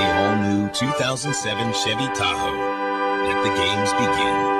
the all-new 2007 Chevy Tahoe. Let the games begin.